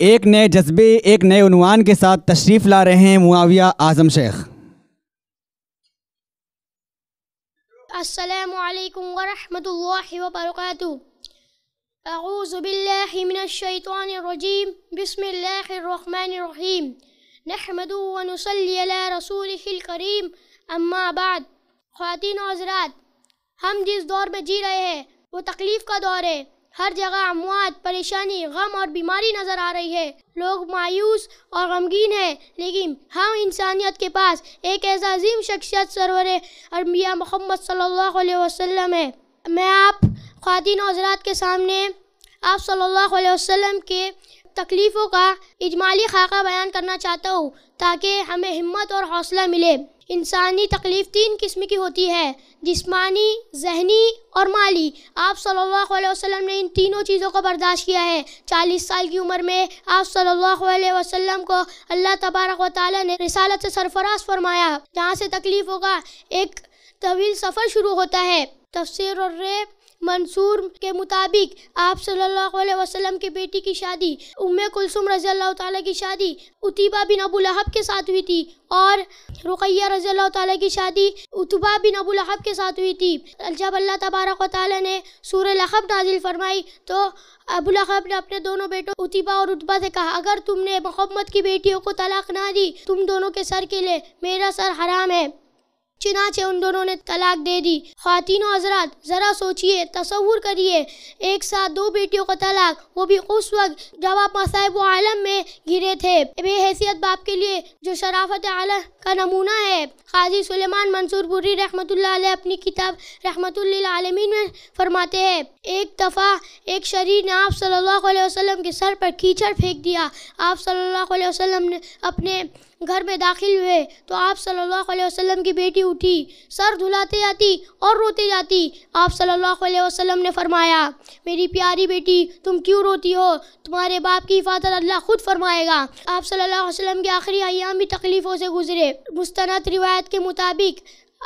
ایک نئے جذبے، ایک نئے عنوان کے ساتھ تشریف لا رہے ہیں معاویہ اعظم شیخ۔ السلام علیکم ورحمۃ اللہ وبرکاتہ۔ اعوذ باللہ من الشیطان الرجیم۔ بسم اللہ الرحمن الرحیم۔ نحمد ونصلی علی رسول الکریم۔ اما بعد۔ خواتین و حضرات، ہم جس دور میں جی رہے ہیں، وہ تکلیف کا دور ہے۔ ہر جگہ اموات، پریشانی، غم اور بیماری نظر آ رہی ہے۔ لوگ مایوس اور غمگین ہیں، لیکن ہم انسانیت کے پاس ایک ایسا عظیم شخصیت سرور انبیاء محمد صلی اللہ علیہ وسلم ہے۔ میں آپ خواتین حضرات کے سامنے آپ صلی اللہ علیہ وسلم کے تکلیفوں کا اجمالی خاکہ بیان کرنا چاہتا ہوں تاکہ ہمیں ہمت اور حوصلہ ملے۔ انسانی تکلیف تین قسم کی ہوتی ہے، جسمانی، ذہنی اور مالی۔ آپ صلی اللہ علیہ وسلم نے ان تینوں چیزوں کو برداشت کیا ہے۔ چالیس سال کی عمر میں آپ صلی اللہ علیہ وسلم کو اللہ تبارک و تعالیٰ نے رسالت سے سرفراز فرمایا، جہاں سے تکلیفوں کا ایک طویل سفر شروع ہوتا ہے۔ تفسیر اور ریب منصور کے مطابق آپ صلی اللہ علیہ وسلم کے بیٹی کی شادی، ام کلثم رضی اللہ تعالیٰ کی شادی اتیبہ بن ابو لہب کے ساتھ ہوئی تھی اور رقیہ رضی اللہ تعالیٰ کی شادی اتبا بن ابو لہب کے ساتھ ہوئی تھی۔ جب اللہ تبارک و تعالیٰ نے سور لخب نازل فرمائی تو ابو لہب نے اپنے دونوں بیٹوں اتبا اور اتبا سے کہا، اگر تم نے محمد کی بیٹیوں کو طلاق نہ دی، تم دونوں کے سر کے لیے میرا سر حرام ہے۔ چنانچہ ان دونوں نے طلاق دے دی۔ خواتین و حضرات، ذرا سوچئے، تصور کریے ایک ساتھ دو بیٹیوں کا طلاق، وہ بھی اس وقت جب آپ مصائب و عالم میں گرے تھے۔ بے حیثیت باپ کے لیے جو شرافت عالم کا نمونہ ہے۔ قاضی سلیمان منصور پوری رحمۃ اللہ علیہ اپنی کتاب رحمۃ اللہ عالمین میں فرماتے ہیں، ایک دفعہ ایک شریر نے آپ صلی اللہ علیہ وسلم کے سر پر کیچڑ پھینک دیا۔ آپ صلی اللہ علیہ وسلم نے اپنے گھر میں داخل ہوئے۔ تو آپ صلی اللہ علیہ وسلم کی بیٹی اٹھی، سر دھلاتے جاتی اور روتے جاتی۔ آپ صلی اللہ علیہ وسلم نے فرمایا، میری پیاری بیٹی، تم کیوں روتی ہو؟ تمہارے باپ کی حفاظت اللہ خود فرمائے گا۔ آپ صلی اللہ علیہ وسلم کے آخری ایام بھی تکلیفوں سے گزرے۔ مستند روایت کے مطابق،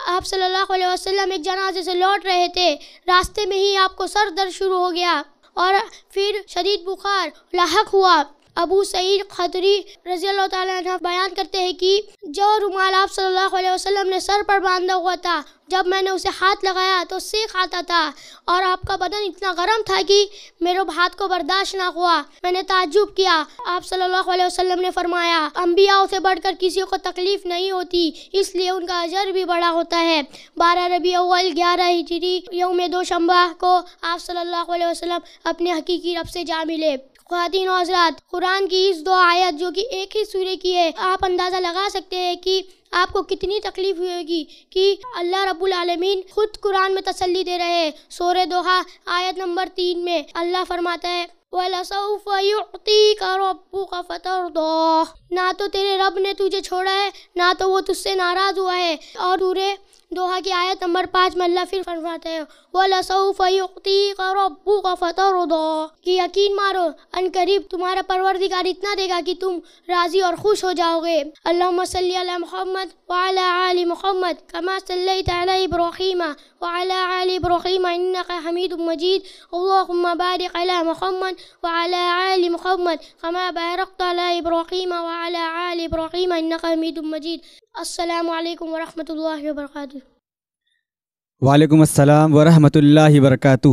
آپ صلی اللہ علیہ وسلم ایک جنازے سے لوٹ رہے تھے۔ راستے میں ہی آپ کو سر درد شروع ہو گیا اور پھر شدید بخار، لاحق ہوا۔ ابو سعید خطری رضی اللہ تعالیٰ عنہ بیان کرتے ہیں کہ جو رومال آپ صلی اللہ علیہ وسلم نے سر پر باندھا ہوا تھا، جب میں نے اسے ہاتھ لگایا تو سیخ آتا تھا اور آپ کا بدن اتنا گرم تھا کہ میرے ہاتھ کو برداشت نہ ہوا۔ میں نے تعجب کیا۔ آپ صلی اللہ علیہ وسلم نے فرمایا، انبیاء سے بڑھ کر کسی کو تکلیف نہیں ہوتی، اس لیے ان کا اجر بھی بڑا ہوتا ہے۔ بارہ ربیع اول، گیارہ ہجری، یوم دو شمبہ کو آپ صلی اللہ علیہ وسلم اپنے حقیقی رب سے جا ملے۔ خواتین و حضرات، قرآن کی اس دو آیت جو کہ ایک ہی سورے کی ہے، آپ اندازہ لگا سکتے ہیں کہ آپ کو کتنی تکلیف ہوئے گی کہ اللہ رب العالمین خود قرآن میں تسلی دے رہے ہیں۔ سورہ دوحہ، آیت نمبر تین میں اللہ فرماتا ہے، وَلَسَوْفَ يُعْطِيكَ رَبُّكَ فَتَرْضَى۔ نہ تو تیرے رب نے تجھے چھوڑا ہے، نہ تو وہ تجھ سے ناراض ہوا ہے۔ اور سورہ دوحہ کی آیت نمبر پانچ میں اللہ پھر فرماتا ہے وَلَسَوْفَ يُعْطِيكَ رَبُّكَ فَتَرْضَى۔ کہ یقین مارو، ان قریب تمہارا پروردگار اتنا دے گا کہ تم راضی اور خوش ہو جاؤ گے اللہم صلی علی محمد وعلى آل محمد كما صلیت علی ابراہیم وعلى آل ابراہیم انکا حمید مجید۔ اللہم بارک علی محمد وعلى آل محمد كما بارکت علی ابراہیم وعلى آل ابراہیم انکا حمید مجید۔ السلام علیکم ورحمۃ اللہ وبرکاتہ۔ وعلیکم السلام ورحمۃ اللہ وبرکاتہ۔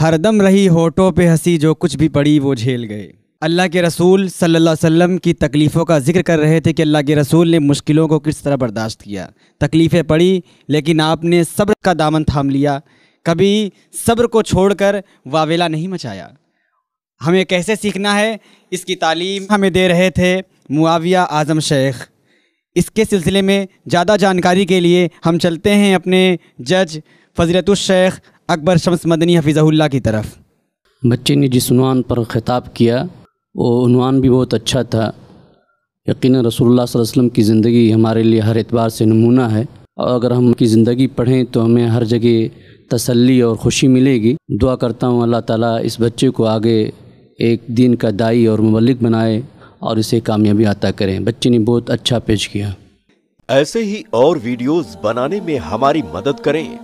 ہر دم رہی ہوٹوں پہ ہنسی جو کچھ بھی پڑی وہ جھیل گئے۔ اللہ کے رسول صلی اللہ علیہ وسلم کی تکلیفوں کا ذکر کر رہے تھے کہ اللہ کے رسول نے مشکلوں کو کس طرح برداشت کیا۔ تکلیفیں پڑی، لیکن آپ نے صبر کا دامن تھام لیا۔ کبھی صبر کو چھوڑ کر واویلا نہیں مچایا۔ ہمیں کیسے سیکھنا ہے؟ اس کی تعلیم ہمیں دے رہے تھے معاویہ اعظم شیخ۔ اس کے سلسلے میں زیادہ جانکاری کے لیے ہم چلتے ہیں اپنے جج فضرت الشیخ اکبر شمس مدنی حفظہ اللہ کی طرف۔ بچے نے جس عنوان پر خطاب کیا، وہ عنوان بھی بہت اچھا تھا۔ یقیناً رسول اللہ صلی اللہ علیہ وسلم کی زندگی ہمارے لیے ہر اعتبار سے نمونہ ہے۔ اور اگر ہم کی زندگی پڑھیں تو ہمیں ہر جگہ تسلی اور خوشی ملے گی۔ دعا کرتا ہوں اللہ تعالیٰ اس بچے کو آگے ایک دین کا دائی اور مبلک بنائے۔ اور اسے کامیابی عطا کریں۔ بچے نے بہت اچھا پیش کیا۔ ایسے ہی اور ویڈیوز بنانے میں ہماری مدد کریں۔